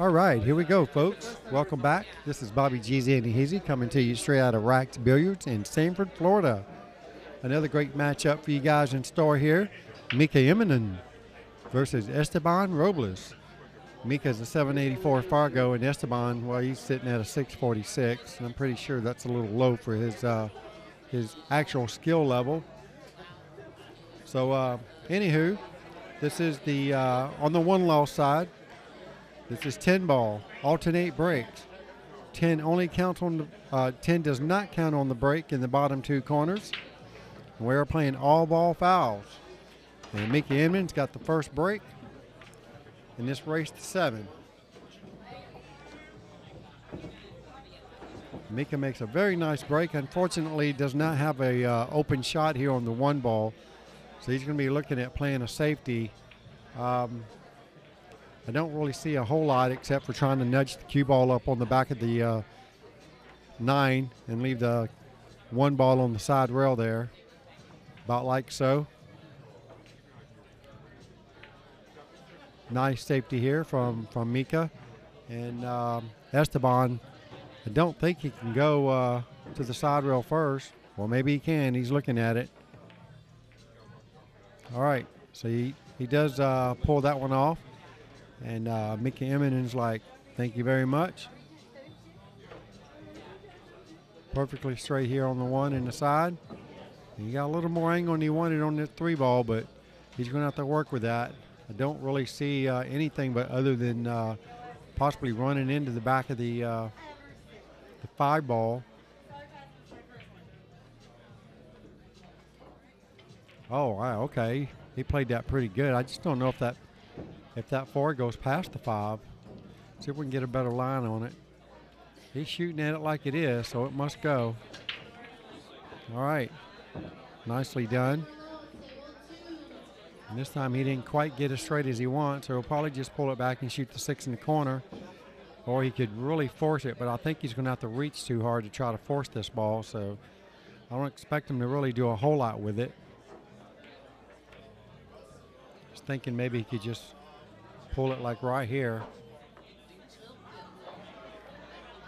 All right, here we go, folks. Welcome back. This is Bobby Jeezy and Heezy coming to you straight out of Racks Billiards in Sanford, Florida. Another great matchup for you guys in store here. Mika Immonen versus Esteban Robles. Mika's a 784 Fargo, and Esteban, well, he's sitting at a 646, and I'm pretty sure that's a little low for his uh, his actual skill level. So, uh, anywho, this is the uh, on the one loss side. This is 10 ball, alternate breaks. 10 only counts on the, uh, 10 does not count on the break in the bottom two corners. We're playing all ball fouls. And Mickey Immonen's got the first break in this race to seven. Mika makes a very nice break. Unfortunately, does not have a uh, open shot here on the one ball, so he's going to be looking at playing a safety. Um, I don't really see a whole lot except for trying to nudge the cue ball up on the back of the uh, nine and leave the one ball on the side rail there, about like so. Nice safety here from from Mika, and um, Esteban. I don't think he can go uh, to the side rail first. Well, maybe he can. He's looking at it. All right, so he he does uh, pull that one off. And uh, Mickey Immonen's like, thank you very much. Perfectly straight here on the one and the side. You got a little more angle than he wanted on the three ball, but he's going to have to work with that. I don't really see uh, anything but other than uh, possibly running into the back of the, uh, the five ball. Oh, wow, okay. He played that pretty good. I just don't know if that if that four goes past the five. See if we can get a better line on it. He's shooting at it like it is, so it must go. All right. Nicely done. And this time he didn't quite get as straight as he wants, so he'll probably just pull it back and shoot the six in the corner. Or he could really force it, but I think he's going to have to reach too hard to try to force this ball, so I don't expect him to really do a whole lot with it. Just thinking maybe he could just pull it like right here.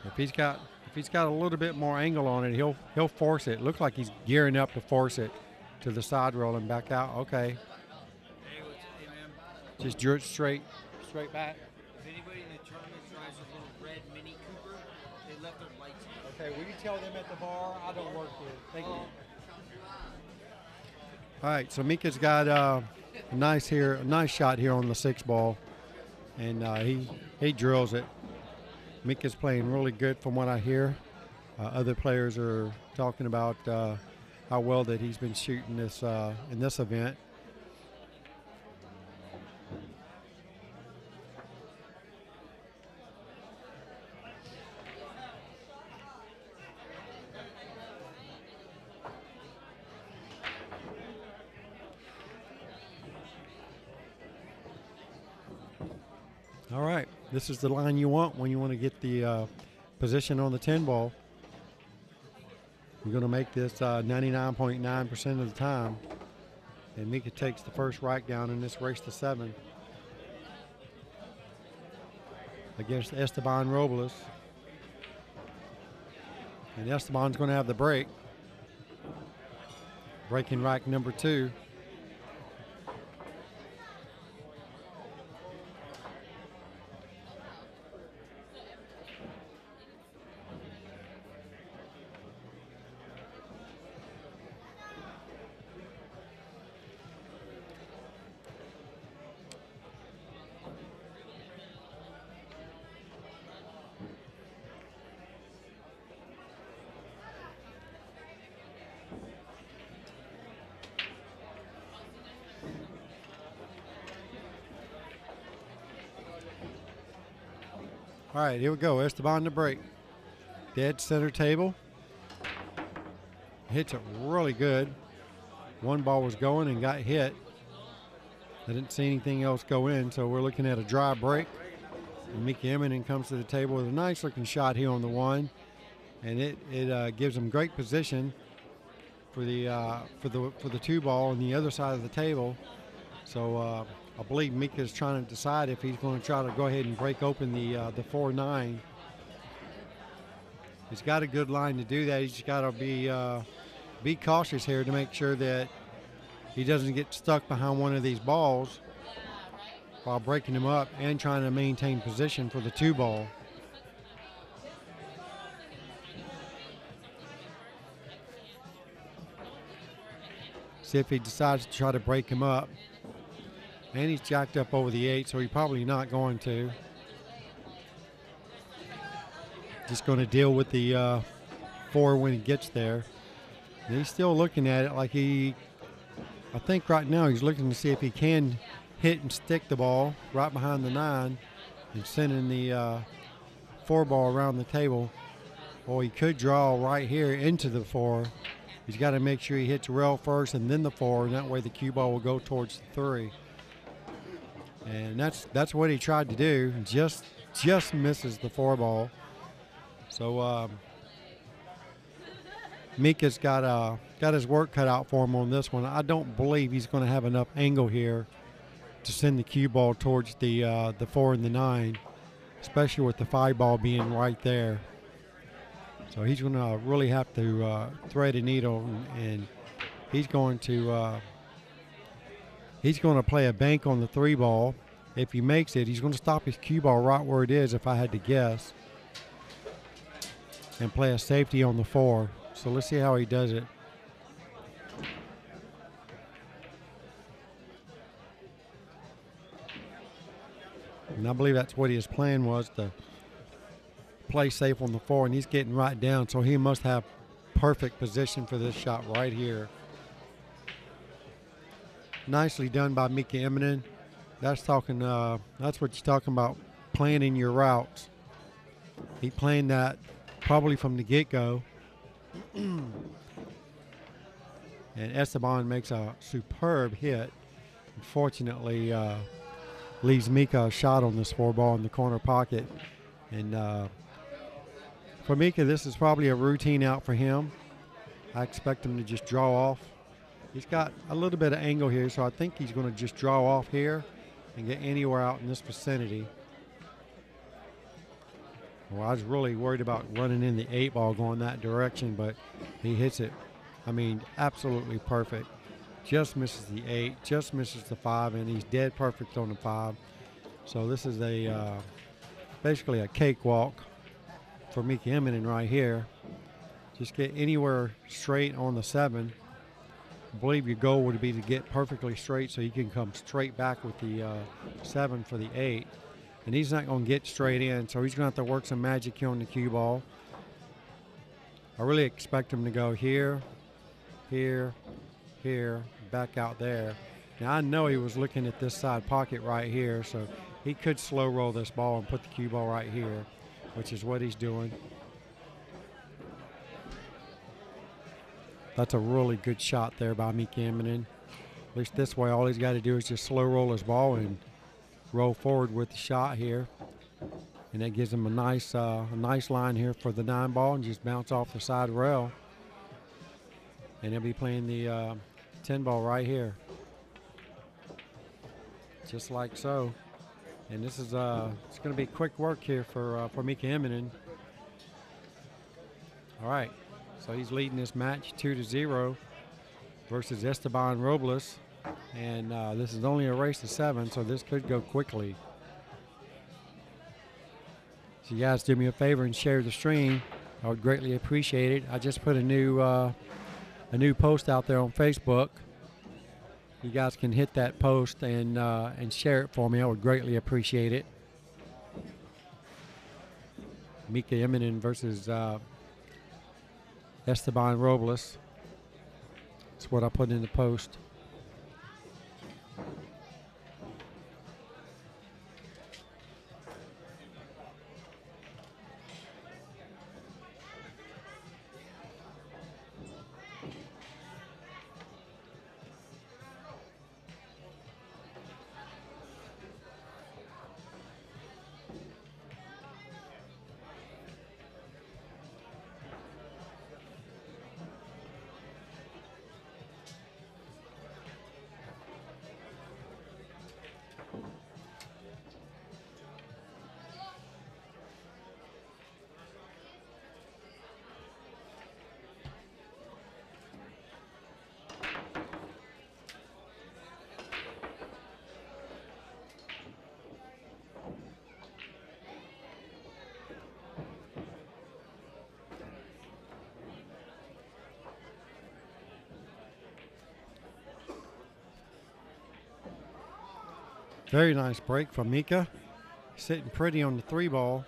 If he's got if he's got a little bit more angle on it, he'll he'll force it. Looks like he's gearing up to force it to the side roll and back out. Okay. Just drew it straight straight back. If anybody in the tournament drives a little red Mini Cooper, they left their lights on. Okay, will you tell them at the bar? I don't work here. Thank you. All right, so Mika's got uh, a nice here, a nice shot here on the six ball, and uh, he he drills it. Mika's playing really good from what I hear. Uh, other players are talking about uh, how well that he's been shooting this uh, in this event. All right, this is the line you want when you want to get the uh, position on the 10 ball. You're going to make this 99.9% of the time. And Mika takes the first right down in this race to seven against Esteban Robles. And Esteban's going to have the break. Breaking rack number two. All right, here we go. Esteban to break. Dead center table. Hits it really good. One ball was going and got hit. I didn't see anything else go in, so we're looking at a dry break. And Mickey Immonen comes to the table with a nice looking shot here on the one, and it it uh, gives him great position for the uh, for the for the two ball on the other side of the table. So uh, I believe Mika is trying to decide if he's going to try to go ahead and break open the uh, the four nine. He's got a good line to do that. He's got to be uh, be cautious here to make sure that he doesn't get stuck behind one of these balls while breaking them up and trying to maintain position for the two ball. See if he decides to try to break him up. And he's jacked up over the eight, so he's probably not going to. Just going to deal with the uh, four when he gets there. And he's still looking at it like he, I think right now he's looking to see if he can hit and stick the ball right behind the nine and sending the uh, four ball around the table. Or he could draw right here into the four. He's got to make sure he hits rail first and then the four, and that way the cue ball will go towards the three. And that's that's what he tried to do. Just just misses the four ball. So um, Mika's got uh, got his work cut out for him on this one. I don't believe he's going to have enough angle here to send the cue ball towards the uh, the four and the nine, especially with the five ball being right there. So he's going to really have to uh, thread a needle, and, and he's going to uh, he's going to play a bank on the three ball. If he makes it, he's going to stop his cue ball right where it is. If I had to guess, and play a safety on the four. So let's see how he does it. And I believe that's what his plan was to play safe on the four, and he's getting right down, so he must have perfect position for this shot right here. Nicely done by Mika Immonen. That's talking. Uh, that's what you're talking about. Planning your routes. He planned that probably from the get-go. and Esteban makes a superb hit. Unfortunately, uh, leaves Mika a shot on this four ball in the corner pocket. And uh, for Mika, this is probably a routine out for him. I expect him to just draw off. He's got a little bit of angle here, so I think he's going to just draw off here and get anywhere out in this vicinity. Well, I was really worried about running in the eight ball going that direction, but he hits it. I mean, absolutely perfect. Just misses the eight, just misses the five, and he's dead perfect on the five. So this is a uh, basically a cakewalk for Mika Immonen right here. Just get anywhere straight on the seven. I believe your goal would be to get perfectly straight so you can come straight back with the uh, seven for the eight. And he's not going to get straight in, so he's going to have to work some magic here on the cue ball. I really expect him to go here, here, here, back out there. Now I know he was looking at this side pocket right here, so he could slow roll this ball and put the cue ball right here, which is what he's doing. That's a really good shot there by Mika Immonen. At least this way, all he's got to do is just slow roll his ball and roll forward with the shot here. And that gives him a nice, uh, a nice line here for the nine ball and just bounce off the side rail. And he'll be playing the uh, 10 ball right here. Just like so. And this is uh, it's going to be quick work here for uh, for Mika Immonen. All right, so he's leading this match two to zero versus Esteban Robles, and uh, this is only a race to seven, so this could go quickly. So you guys do me a favor and share the stream. I would greatly appreciate it. I just put a new uh, a new post out there on Facebook. You guys can hit that post and uh, and share it for me. I would greatly appreciate it. Mika Immonen versus uh, Esteban Robles. That's what I put in the post. Very nice break from Mika. Sitting pretty on the three ball.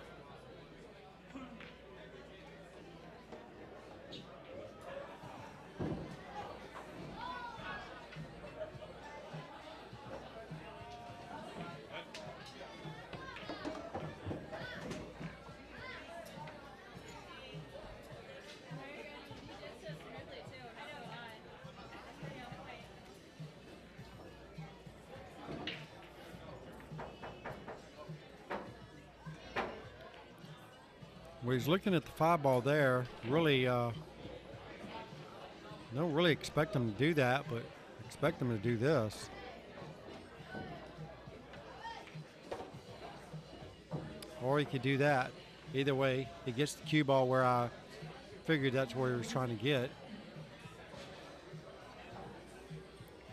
Well, he's looking at the five ball there. Really, uh, don't really expect him to do that, but expect him to do this. Or he could do that. Either way, he gets the cue ball where I figured that's where he was trying to get.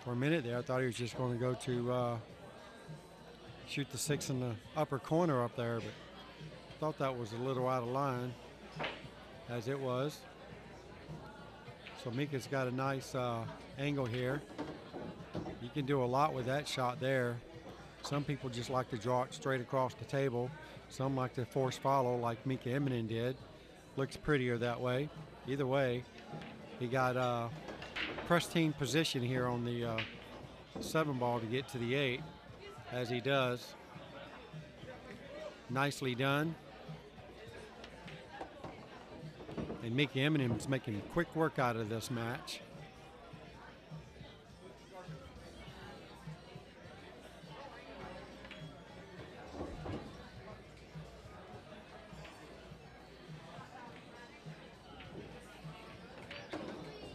For a minute there, I thought he was just going to go to uh, shoot the six in the upper corner up there, but thought that was a little out of line, as it was. So Mika's got a nice uh, angle here. You can do a lot with that shot there. Some people just like to draw it straight across the table. Some like to force follow like Mika Immonen did. Looks prettier that way. Either way, he got uh, pristine position here on the uh, seven ball to get to the eight, as he does. Nicely done. And Mickey is making quick work out of this match.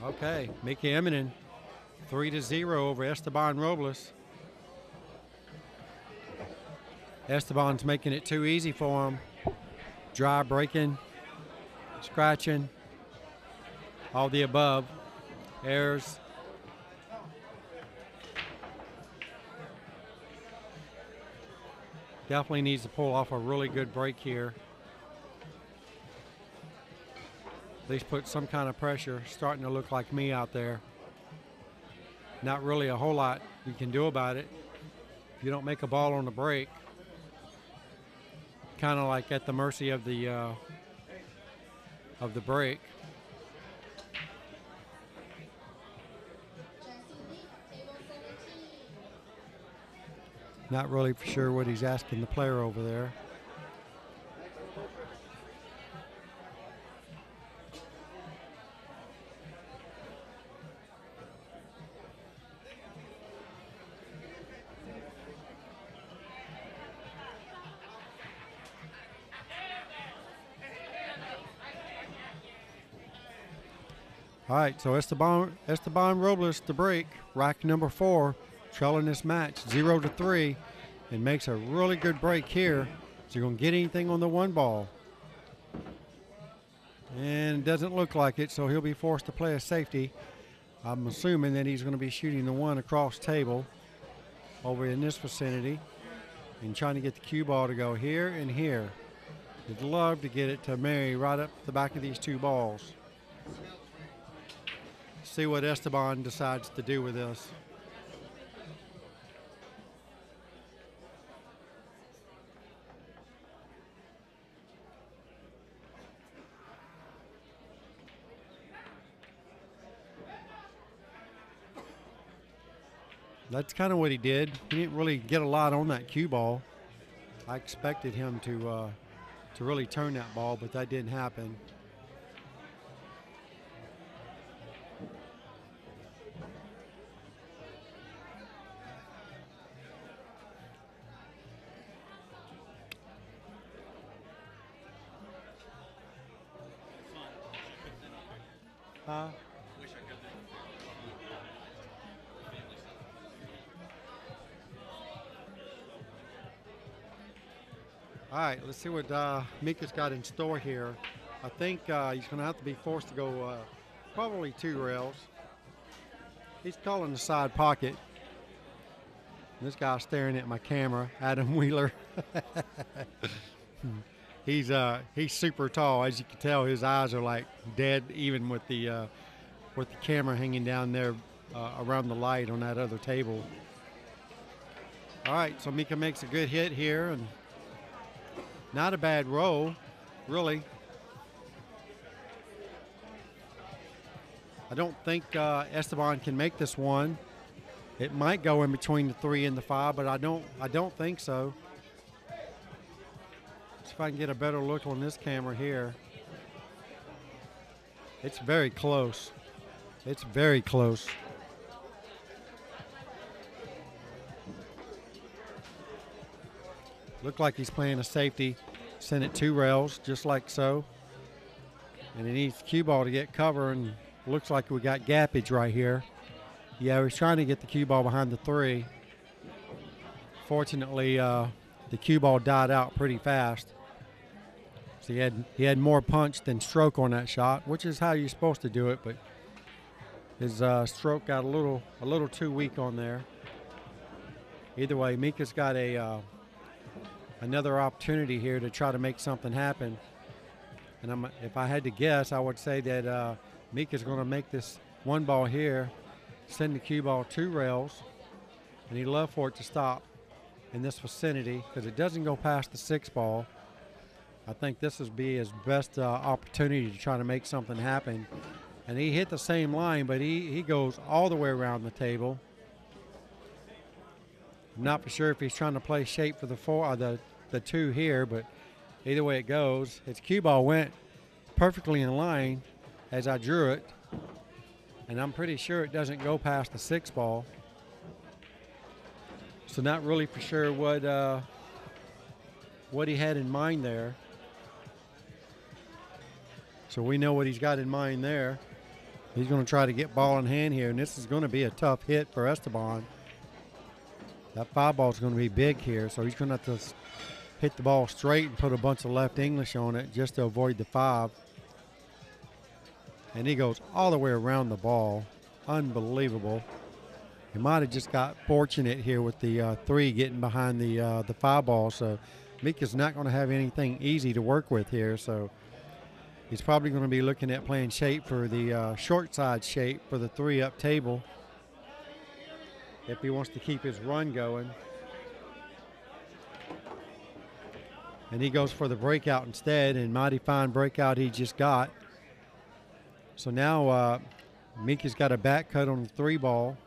Okay, Mickey Immonen, three to zero over Esteban Robles. Esteban's making it too easy for him. Dry breaking, scratching, all the above. Errors. Definitely needs to pull off a really good break here. At least put some kind of pressure, starting to look like me out there. Not really a whole lot you can do about it. If you don't make a ball on the break, kind of like at the mercy of the uh, of the break. Not really sure what he's asking the player over there. So Esteban Esteban Robles the break, rack number four, trailing this match zero to three, and makes a really good break here. So you're gonna get anything on the one ball, and it doesn't look like it. So he'll be forced to play a safety. I'm assuming that he's going to be shooting the one across table over in this vicinity, and trying to get the cue ball to go here and here. He'd love to get it to marry right up the back of these two balls see what Esteban decides to do with this. That's kind of what he did. He didn't really get a lot on that cue ball. I expected him to uh, to really turn that ball, but that didn't happen. Let's see what uh, Mika's got in store here. I think uh, he's going to have to be forced to go uh, probably two rails. He's calling the side pocket. This guy's staring at my camera, Adam Wheeler. he's uh, he's super tall, as you can tell. His eyes are like dead, even with the uh, with the camera hanging down there uh, around the light on that other table. All right, so Mika makes a good hit here and not a bad roll, really. I don't think uh, Esteban can make this one. It might go in between the three and the five, but I don't. I don't think so. See if I can get a better look on this camera here. It's very close. It's very close. Looked like he's playing a safety. Sent it two rails, just like so. And he needs cue ball to get cover, and looks like we got gappage right here. Yeah, he's trying to get the cue ball behind the three. Fortunately, uh, the cue ball died out pretty fast. So he had he had more punch than stroke on that shot, which is how you're supposed to do it. But his uh, stroke got a little a little too weak on there. Either way, Mika's got a uh, another opportunity here to try to make something happen. And I'm, if I had to guess, I would say that uh, is going to make this one ball here, send the cue ball two rails, and he'd love for it to stop in this vicinity because it doesn't go past the six ball. I think this would be his best uh, opportunity to try to make something happen. And he hit the same line, but he, he goes all the way around the table. Not for sure if he's trying to play shape for the four or the, the two here, but either way it goes, his cue ball went perfectly in line as I drew it. And I'm pretty sure it doesn't go past the six ball. So not really for sure what uh, what he had in mind there. So we know what he's got in mind there. He's going to try to get ball in hand here, and this is going to be a tough hit for Esteban. That five ball is going to be big here, so he's going to have to hit the ball straight and put a bunch of left English on it just to avoid the five. And he goes all the way around the ball. Unbelievable. He might have just got fortunate here with the uh, three getting behind the uh, the five ball. So Mika's not going to have anything easy to work with here. So he's probably going to be looking at playing shape for the uh, short side shape for the three up table if he wants to keep his run going. And he goes for the breakout instead, and mighty fine breakout he just got. So now uh, Mika's got a back cut on the three ball.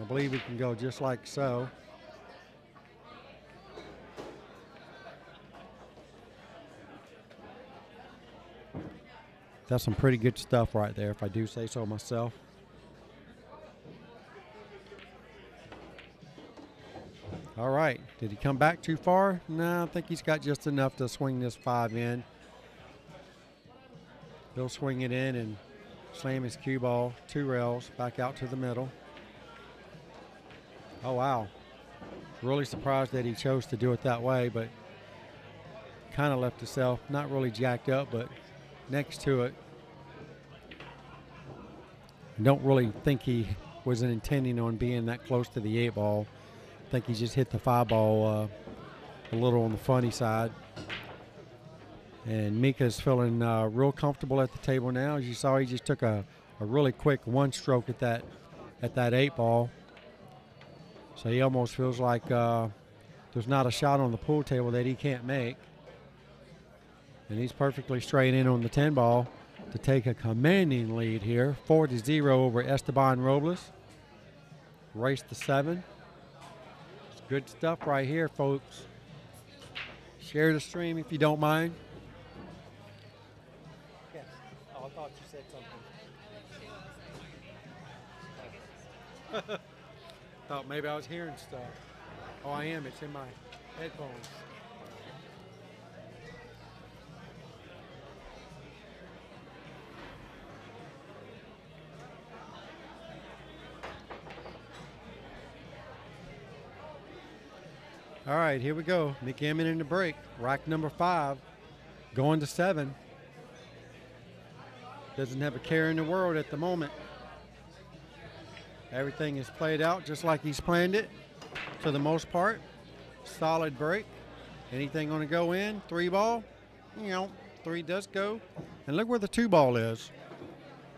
I believe he can go just like so. That's some pretty good stuff right there, if I do say so myself. All right. Did he come back too far? No, I think he's got just enough to swing this five in. He'll swing it in and slam his cue ball two rails back out to the middle. Oh, wow. Really surprised that he chose to do it that way, but kind of left himself not really jacked up, but next to it. Don't really think he was intending on being that close to the eight ball. I think he just hit the five ball uh, a little on the funny side. And Mika is feeling uh, real comfortable at the table now. As you saw, he just took a, a really quick one stroke at that at that eight ball. So he almost feels like uh, there's not a shot on the pool table that he can't make. And he's perfectly straight in on the 10 ball to take a commanding lead here. 4 to 0 over Esteban Robles. Race to 7. Good stuff right here, folks. Share the stream if you don't mind. Yes. Oh, I thought you said something. thought maybe I was hearing stuff. Oh, I am. It's in my headphones. All right, here we go. Mick Emmett in the break. Rack number five, going to seven. Doesn't have a care in the world at the moment. Everything is played out just like he's planned it for the most part. Solid break. Anything going to go in? Three ball? You know, three does go. And look where the two ball is.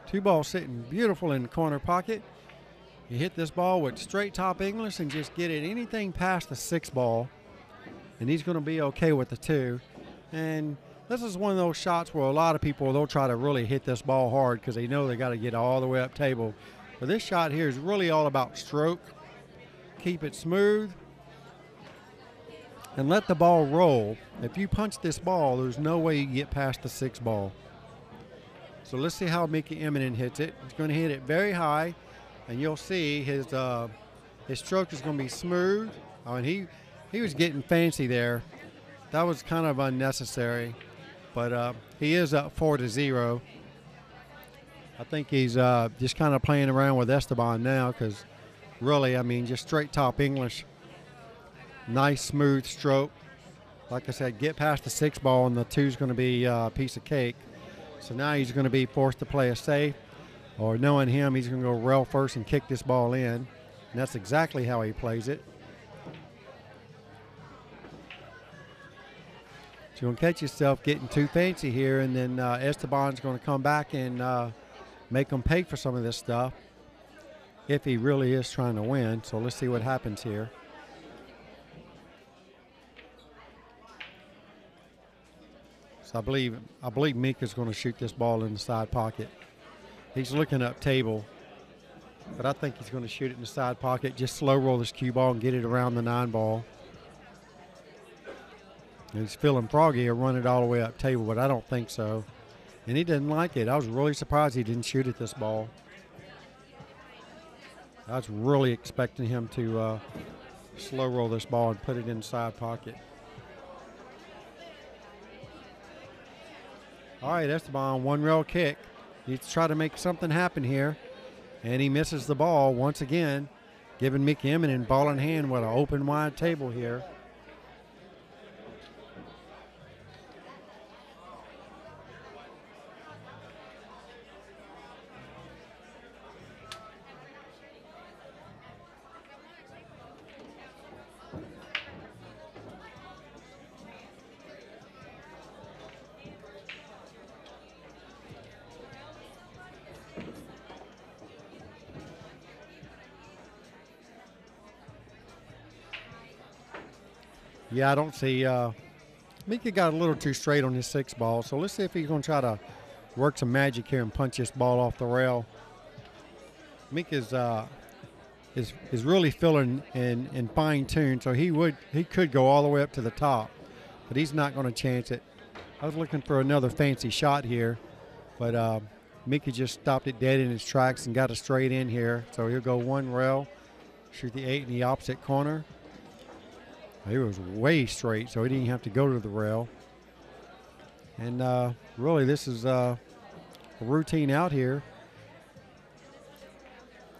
Two ball sitting beautiful in the corner pocket. You hit this ball with straight top English and just get it anything past the six ball, and he's going to be okay with the two. And this is one of those shots where a lot of people they'll try to really hit this ball hard because they know they got to get all the way up table. But this shot here is really all about stroke. Keep it smooth and let the ball roll. If you punch this ball, there's no way you get past the six ball. So let's see how Mickey Immonen hits it. He's going to hit it very high, and you'll see his uh, his stroke is going to be smooth. I mean, he he was getting fancy there. That was kind of unnecessary, but uh, he is up four to zero. I think he's uh, just kind of playing around with Esteban now because really, I mean, just straight top English. Nice smooth stroke. Like I said, get past the six ball, and the two's going to be uh, a piece of cake. So now he's going to be forced to play a safe, or knowing him, he's going to go rail first and kick this ball in. And that's exactly how he plays it. So you're going to catch yourself getting too fancy here, and then uh, Esteban's going to come back and uh, make him pay for some of this stuff if he really is trying to win. So let's see what happens here. So I believe I believe Mika's going to shoot this ball in the side pocket. He's looking up table, but I think he's going to shoot it in the side pocket. Just slow roll this cue ball and get it around the nine ball. And he's feeling froggy or run it all the way up table, but I don't think so. And he didn't like it. I was really surprised he didn't shoot at this ball. I was really expecting him to uh, slow roll this ball and put it in side pocket. All right, that's Esteban, one rail kick. Needs to try to make something happen here. And he misses the ball once again, giving Mickey Immonen ball in hand with an open wide table here. Yeah, I don't see. Uh, Mika got a little too straight on his six ball, so let's see if he's going to try to work some magic here and punch this ball off the rail. Mika's uh, is is really feeling and, and fine tuned, so he would he could go all the way up to the top, but he's not going to chance it. I was looking for another fancy shot here, but uh, Mickey just stopped it dead in his tracks and got a straight in here. So he'll go one rail, shoot the eight in the opposite corner. He was way straight, so he didn't have to go to the rail. And uh, really, this is uh, a routine out here.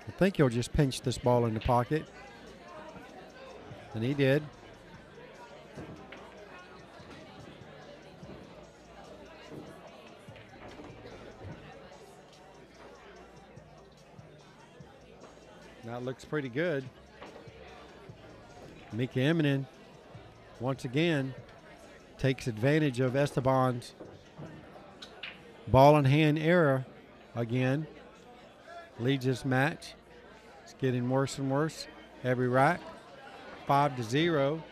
I think he'll just pinch this ball in the pocket. And he did. That looks pretty good. Mika Immonen, once again, takes advantage of Esteban's ball in hand error again. Leads this match. It's getting worse and worse every rack. Five to zero.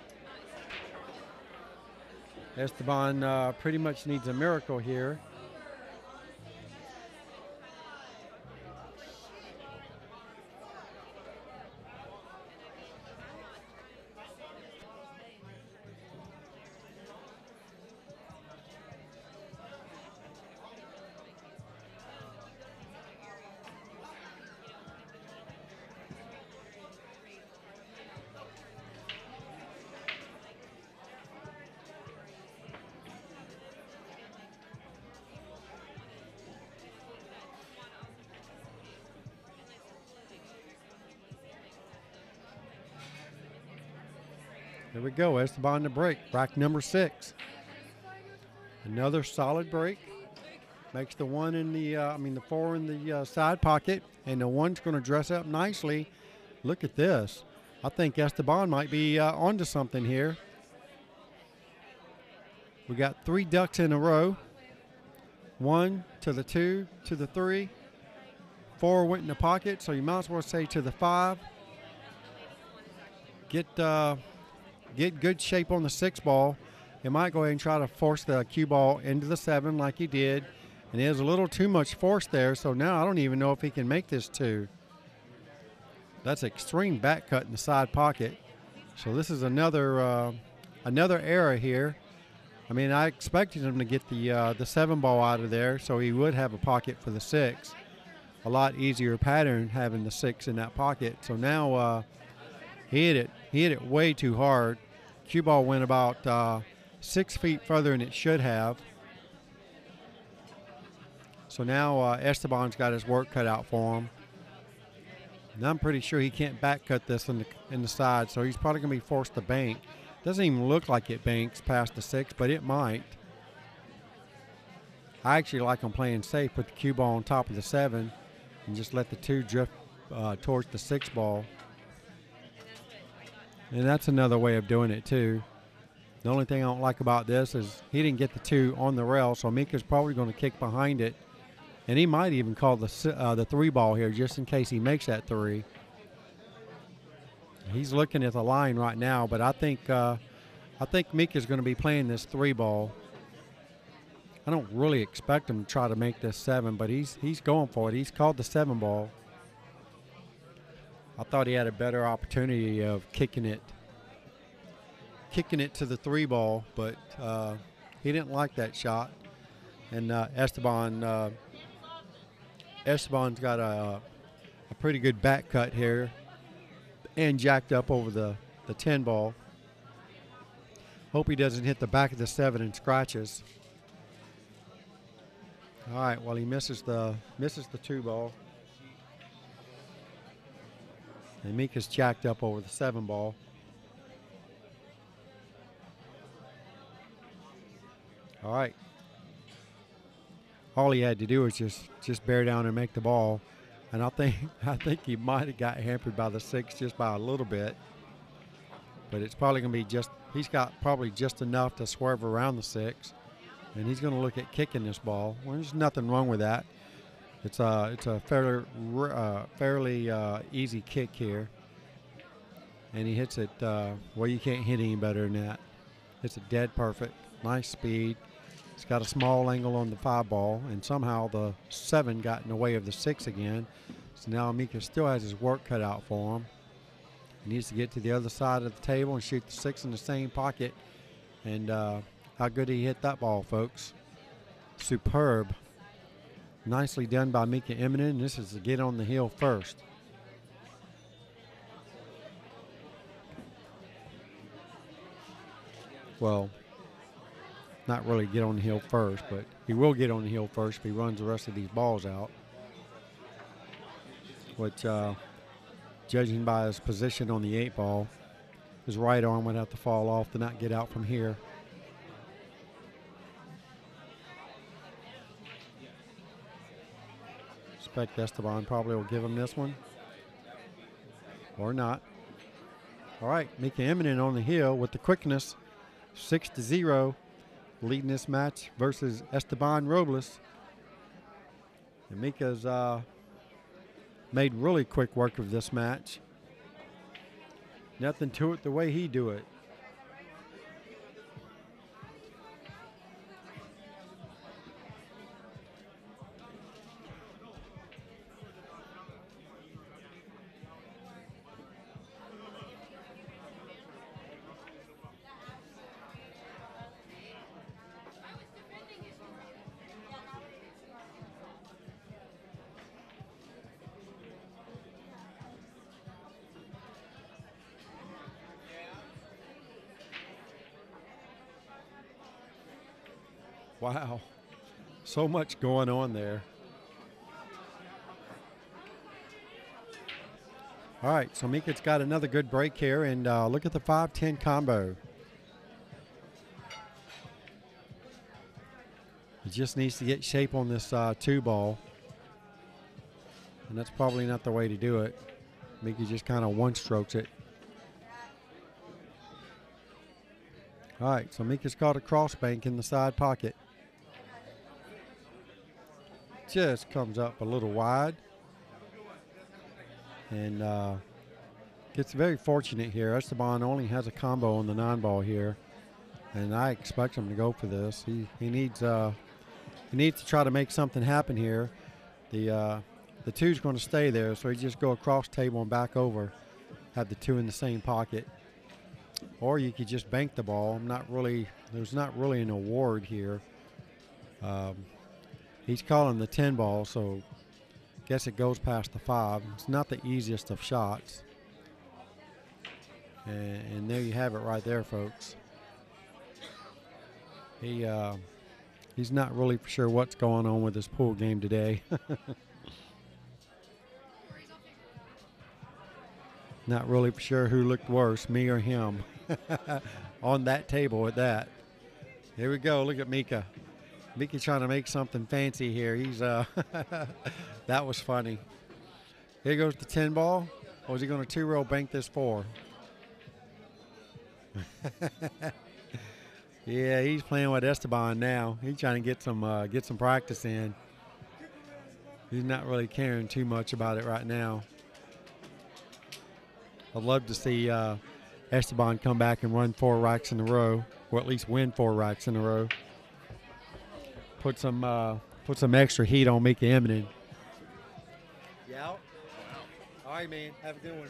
Esteban uh, pretty much needs a miracle here. There we go. Esteban to break. Rack number six. Another solid break. Makes the one in the, uh, I mean, the four in the uh, side pocket, and the one's going to dress up nicely. Look at this. I think Esteban might be uh, onto something here. We got three ducks in a row. One to the two to the three. four went in the pocket, so you might as well say to the five. Get uh, get good shape on the six ball. He might go ahead and try to force the cue ball into the seven like he did. And there's a little too much force there, so now I don't even know if he can make this two. That's extreme back cut in the side pocket. So this is another uh, another error here. I mean, I expected him to get the uh, the seven ball out of there, so he would have a pocket for the six. A lot easier pattern having the six in that pocket. So now uh, he hit it. He hit it way too hard. Cue ball went about uh, six feet further than it should have. So now uh, Esteban's got his work cut out for him. And I'm pretty sure he can't back cut this in the in the side, so he's probably going to be forced to bank. Doesn't even look like it banks past the six, but it might. I actually like him playing safe, put the cue ball on top of the seven, and just let the two drift uh, towards the six ball. And that's another way of doing it too. The only thing I don't like about this is he didn't get the two on the rail, so Mika's probably going to kick behind it, and he might even call the uh, the three ball here just in case he makes that three. He's looking at the line right now, but I think uh, I think Mika's going to be playing this three ball. I don't really expect him to try to make this seven, but he's he's going for it. He's called the seven ball. I thought he had a better opportunity of kicking it kicking it to the three ball, but uh, he didn't like that shot. And uh, Esteban, uh, Esteban's got a, a pretty good back cut here and jacked up over the, the 10 ball. Hope he doesn't hit the back of the seven and scratches. All right, well he misses the misses the two ball. And Mika's jacked up over the seven ball. All right. All he had to do was just just bear down and make the ball, and I think I think he might have got hampered by the six just by a little bit. But it's probably going to be just he's got probably just enough to swerve around the six, and he's going to look at kicking this ball. Well, there's nothing wrong with that. It's a it's a fairly uh, fairly uh, easy kick here, and he hits it. Uh, well, you can't hit any better than that. It's a dead perfect, nice speed. It's got a small angle on the five ball, and somehow the seven got in the way of the six again. So now Mika still has his work cut out for him. He needs to get to the other side of the table and shoot the six in the same pocket. And uh, how good he hit that ball, folks. Superb. Nicely done by Mika Immonen. This is to get on the hill first. Well, not really get on the hill first, but he will get on the hill first if he runs the rest of these balls out. Which, uh, judging by his position on the eight ball, his right arm would have to fall off to not get out from here. Expect Esteban probably will give him this one. Or not. All right, Mika Immonen on the hill with the quickness. Six to zero leading this match versus Esteban Robles. And Mika's uh, made really quick work of this match. Nothing to it the way he do it. So much going on there. All right, so Mika's got another good break here, and uh, look at the 5-10 combo. He just needs to get shape on this uh, two ball, and that's probably not the way to do it. Mika just kind of one strokes it. All right, so Mika's caught a cross bank in the side pocket just comes up a little wide. and uh, gets very fortunate here. Esteban only has a combo on the nine-ball here, and I expect him to go for this. He he needs uh, he needs to try to make something happen here. The uh, the two's going to stay there, so he just go across table and back over, have the two in the same pocket. Or you could just bank the ball. I'm not really there's not really an award here. Um, he's calling the 10 ball, so guess it goes past the five. It's not the easiest of shots. And, and there you have it right there, folks. He uh, he's not really sure what's going on with his pool game today. not really sure who looked worse, me or him, on that table at that. Here we go. Look at Mika. Mika trying to make something fancy here. He's uh, that was funny. Here goes the ten ball. Or is he going to two roll bank this four? yeah, he's playing with Esteban now. He's trying to get some uh, get some practice in. He's not really caring too much about it right now. I'd love to see uh, Esteban come back and run four racks in a row, or at least win four racks in a row. Put some uh, put some extra heat on Mika Immonen. Yeah. All right, man. Have a good one.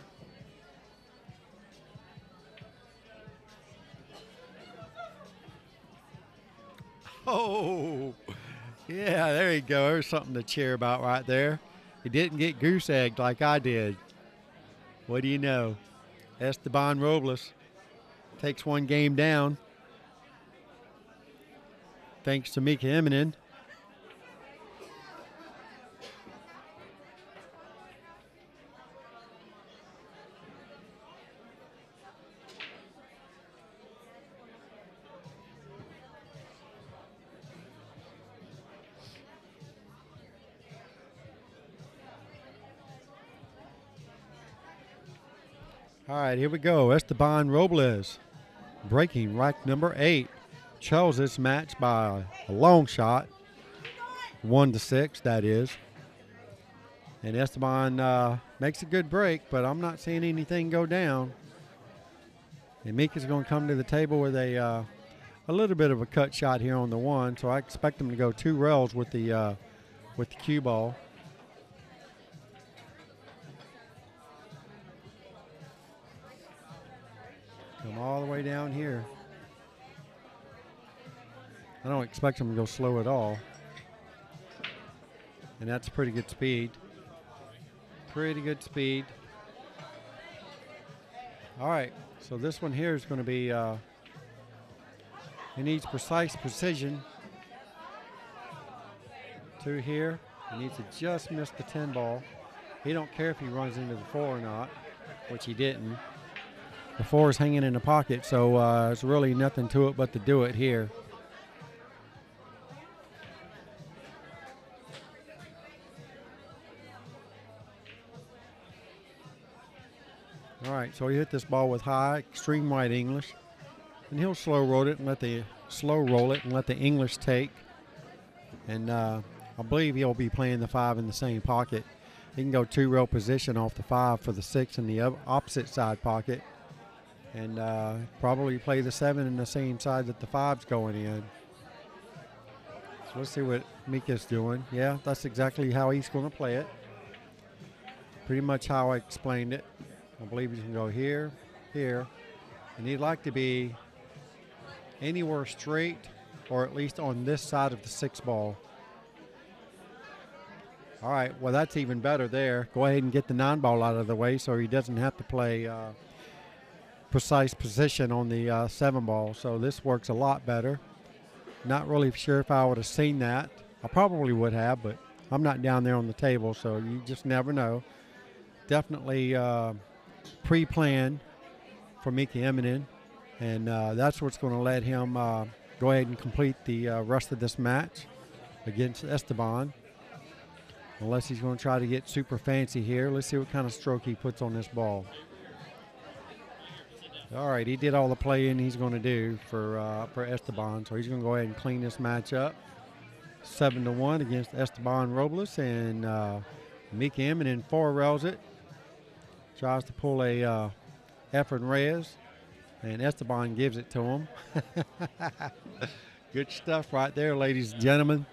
Oh, yeah, there you go. There's something to cheer about right there. He didn't get goose egged like I did. What do you know? Esteban Robles takes one game down. Thanks to Mika Immonen. All right, here we go. Esteban Robles breaking rack number eight. Chose this match by a long shot, one to six, that is. And Esteban uh, makes a good break, but I'm not seeing anything go down. And Mika's going to come to the table with a uh, a little bit of a cut shot here on the one, so I expect him to go two rails with the uh, with the cue ball. Expect him to go slow at all. And that's pretty good speed. Pretty good speed. All right, so this one here is going to be, uh, he needs precise precision. Two here. He needs to just miss the 10 ball. He don't care if he runs into the four or not, which he didn't. The four is hanging in the pocket, so uh, there's really nothing to it but to do it here. So he hit this ball with high, extreme white English, and he'll slow roll it and let the slow roll it and let the English take. And uh, I believe he'll be playing the five in the same pocket. He can go two row position off the five for the six in the opposite side pocket, and uh, probably play the seven in the same side that the five's going in. So let's see what Mika's doing. Yeah, that's exactly how he's going to play it. Pretty much how I explained it. I believe you can go here, here, and he'd like to be anywhere straight or at least on this side of the six ball. All right, well, that's even better there. Go ahead and get the nine ball out of the way so he doesn't have to play uh, precise position on the uh, seven ball. So this works a lot better. Not really sure if I would have seen that. I probably would have, but I'm not down there on the table, so you just never know. Definitely. Uh, pre-planned for Mika Immonen, and uh, that's what's going to let him uh, go ahead and complete the uh, rest of this match against Esteban. Unless he's going to try to get super fancy here. Let's see what kind of stroke he puts on this ball. All right, he did all the playing he's going to do for uh, for Esteban, so he's going to go ahead and clean this match up. Seven to one against Esteban Robles, and uh, Mika Immonen four rails it Tries to pull a uh, Efren Reyes, and Esteban gives it to him. Good stuff right there, ladies and gentlemen.